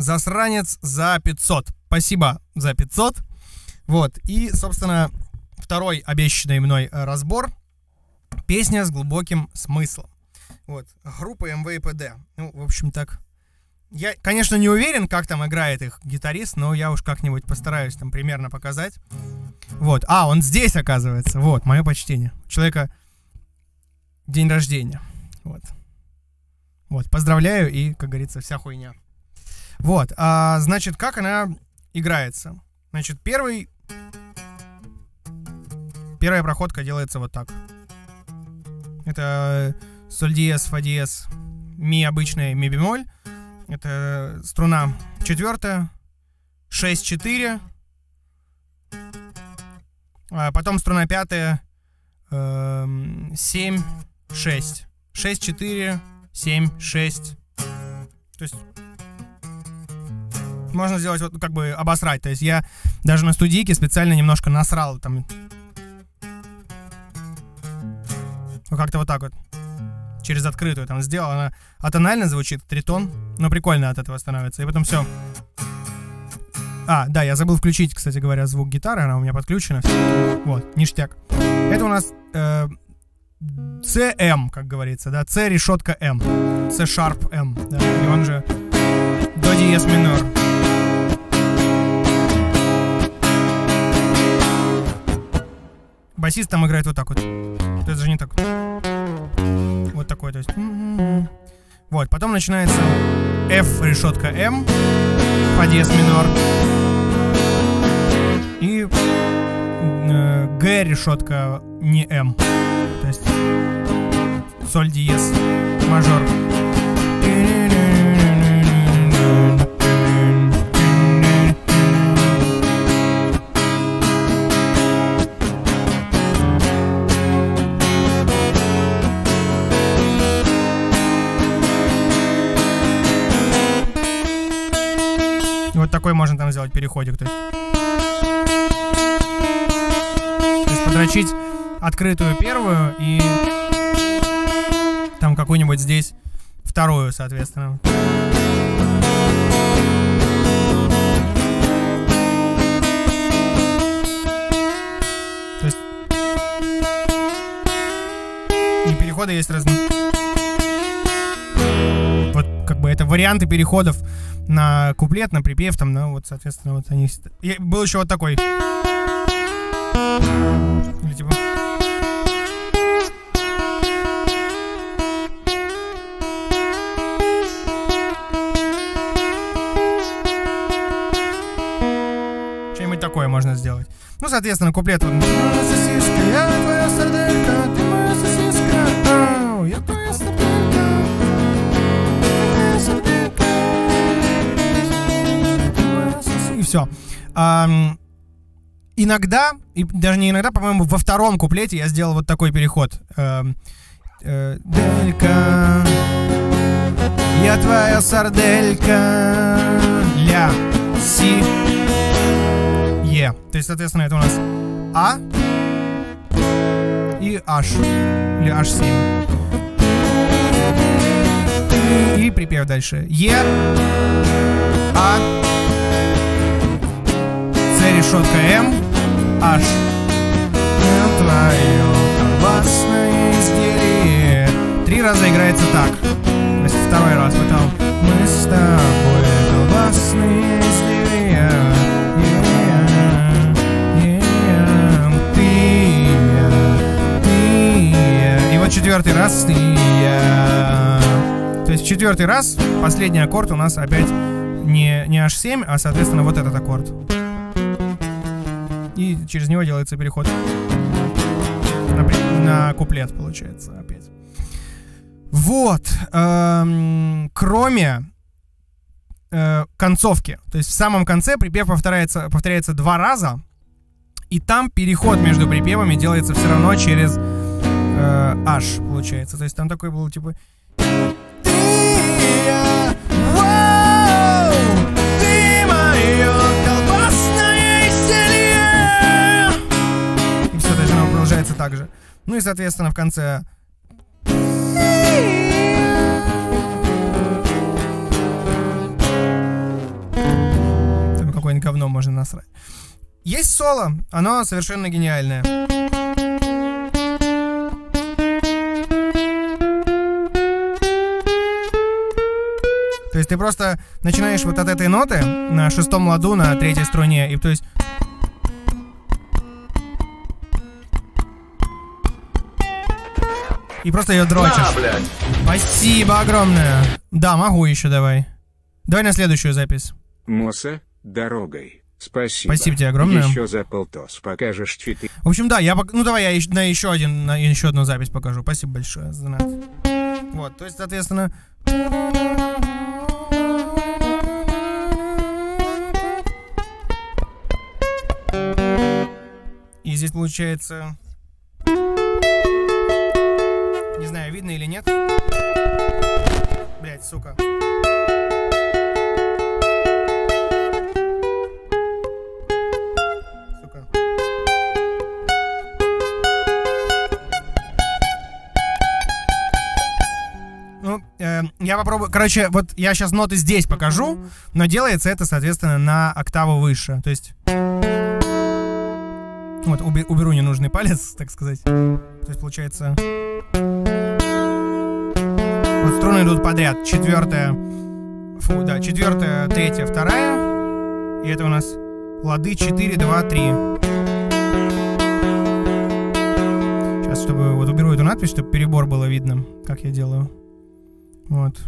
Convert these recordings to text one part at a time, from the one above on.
засранец за 500. Спасибо за 500. Вот, и, собственно, второй обещанный мной э, разбор. Песня с глубоким смыслом. Вот, группа МВПД. Ну, в общем, так. Я, конечно, не уверен, как там играет их гитарист, но я уж как-нибудь постараюсь там примерно показать. Вот. А, он здесь, оказывается. Вот, мое почтение. Человека день рождения. Вот. Вот, поздравляю и, как говорится, вся хуйня. Вот, а, значит, как она играется? Значит, первый... Первая проходка делается вот так. Это соль диез, фа диез, ми обычная, ми бемоль. Это струна четвертая, 6-4. А потом струна пятая, 7, 6. 6, 4, 7, 6. То есть можно сделать вот как бы обосрать. То есть я даже на студийке специально немножко насрал там. Ну как-то вот так вот. Через открытую там сделал. Она атонально звучит, тритон. Но прикольно от этого становится. И потом все. А, да, я забыл включить, кстати говоря, звук гитары. Она у меня подключена. Вот, ништяк. Это у нас э, CM, как говорится, да, C решетка M, C sharp M, да, и он же до диез минор. Басист там играет вот так вот. Это же не так. Вот такой, то есть. Вот, потом начинается F решетка M, по диез минор. И э, решетка не M. То есть соль диез мажор. Такой можно там сделать переходик. То есть, то есть подрочить открытую первую и там какую-нибудь здесь вторую, соответственно. То есть и переходы есть разные. Варианты переходов на куплет, на припев, там, ну, вот, соответственно, вот они... И был еще вот такой. Или типа... Что-нибудь такое можно сделать. Ну, соответственно, куплет вот... все. Um, иногда, и даже не иногда, по-моему, во втором куплете я сделал вот такой переход. Эм, э, Делька, я твоя сарделька, ля, си, е. То есть, соответственно, это у нас А и H, или H7. И припев дальше. Е, А, решетка М, H. Твое колбасное изделие. Три раза играется так. Есть второй раз потом. Мы с тобой колбасные изделия. И вот четвертый раз ты. То есть четвертый раз, последний аккорд у нас опять не, не H7, а, соответственно, вот этот аккорд и через него делается переход на, на куплет, получается, опять. Вот. Эм, кроме э, концовки, то есть в самом конце припев повторяется, повторяется два раза, и там переход между припевами делается все равно через э, H, получается. То есть там такой был типа... продолжается так же. Ну и, соответственно, в конце... можно насрать. Есть соло, оно совершенно гениальное. То есть ты просто начинаешь вот от этой ноты на шестом ладу на третьей струне, и то есть и просто ее дрочишь. блядь. Спасибо огромное. Да, могу еще, давай. Давай на следующую запись. Моса, дорогой. Спасибо. Спасибо тебе огромное. Еще за полтос покажешь читы. В общем, да, я пок- ну давай я ещё- на еще один, на еще одну запись покажу. Спасибо большое за донат. Вот, то есть, соответственно. И здесь получается. Видно или нет. Блять, сука. Сука. Ну, э, я попробую. Короче, вот я сейчас ноты здесь покажу, но делается это, соответственно, на октаву выше. То есть. Вот, уберу ненужный палец, так сказать. То есть, получается. Вот струны идут подряд. Четвертая. Фу, да, четвертая, третья, вторая. И это у нас лады 4, 2, 3. Сейчас, чтобы вот уберу эту надпись, чтобы перебор было видно, как я делаю. Вот.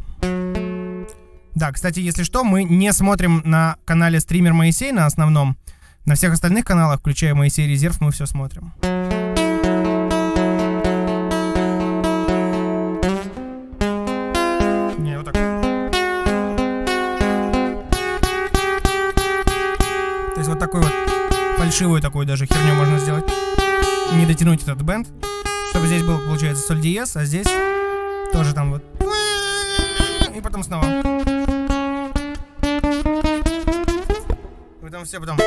Да, кстати, если что, мы не смотрим на канале стример Моисей на основном. На всех остальных каналах, включая Моисей Резерв, мы все смотрим. Фальшивую такую даже херню можно сделать. Не дотянуть этот бенд. Чтобы здесь был, получается, соль диез, а здесь тоже там вот. И потом снова. Вы там все потом.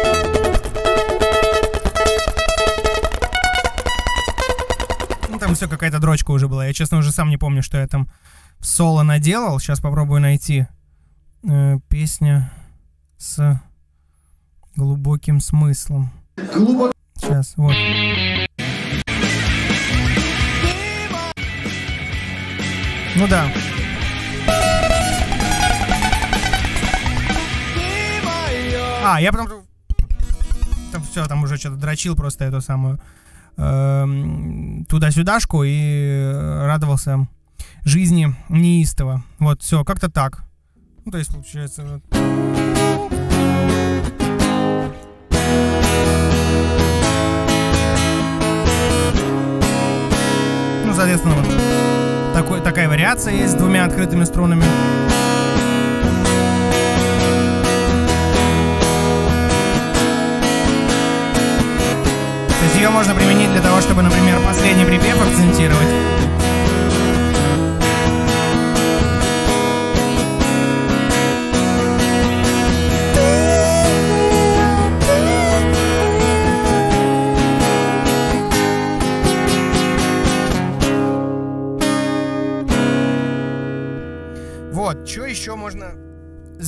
Ну там все какая-то дрочка уже была. Я, честно, уже сам не помню, что я там соло наделал. Сейчас попробую найти э, песня с глубоким смыслом. Сейчас, вот. Ну да. А, я потом... Там все, там уже что-то дрочил просто эту самую эм, туда-сюдашку и э, радовался жизни неистово. Вот, все, как-то так. Ну, то есть, получается... вот. Соответственно, вот такой, такая вариация есть с двумя открытыми струнами. То есть ее можно применить для того, чтобы, например, последний припев акцентировать.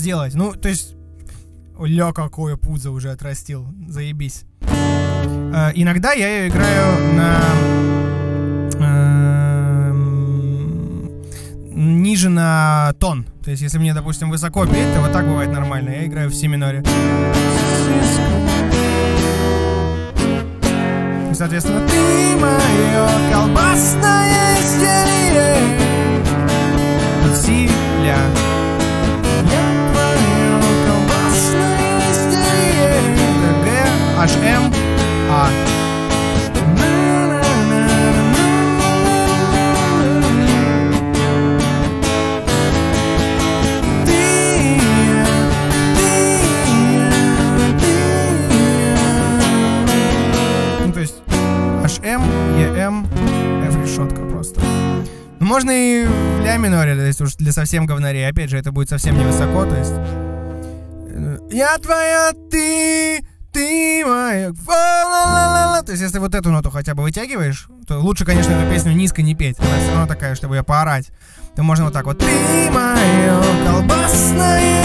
Сделать? Ну, то есть, ля, какое пузо уже отрастил, заебись. Э, иногда я ее играю на эм, ниже на тон. То есть, если мне, допустим, высоко петь, то вот так бывает нормально. Я играю в си миноре. И, соответственно, ты мое колбасное изделие Си, А. Ну, то есть HM, EM, F решетка просто. Ну, можно и в ля миноре, то есть уж для совсем говнарей. Опять же, это будет совсем невысоко, то есть... э, Я твоя, ты, ты моя... То есть, если вот эту ноту хотя бы вытягиваешь, то лучше, конечно, эту песню низко не петь. Она все равно такая, чтобы ее поорать. То можно вот так вот. Ты мое колбасное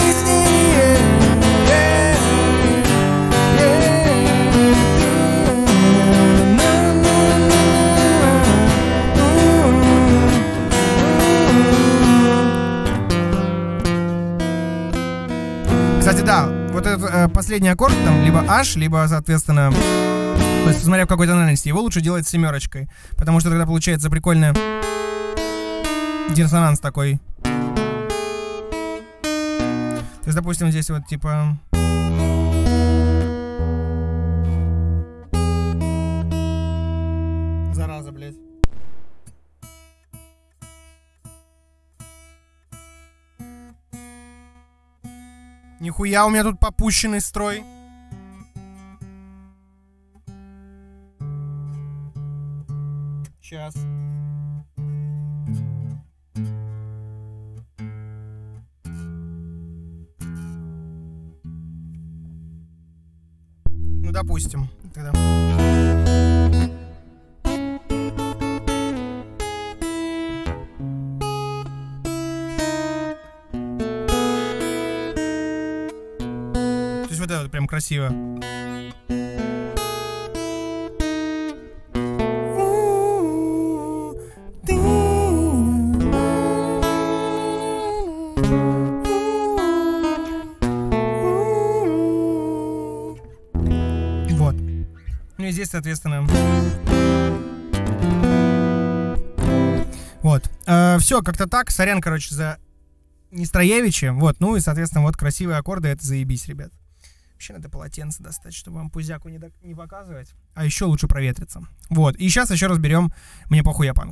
последний аккорд, там, либо H, либо, соответственно, то есть, смотря в какой тональности, его лучше делать семерочкой, потому что тогда получается прикольно диссонанс такой. То есть, допустим, здесь вот, типа... Нихуя у меня тут попущенный строй. Сейчас. Ну, допустим. Тогда. Вот это вот прям красиво. Вот. Ну и здесь, соответственно... Вот. все, как-то так. Сорян, короче, за Нестроевича. Вот. Ну и, соответственно, вот красивые аккорды. Это заебись, ребят. Вообще надо полотенце достать, чтобы вам пузяку не, до- не показывать. А еще лучше проветриться. Вот. И сейчас еще разберем «Мне похуй, я панк».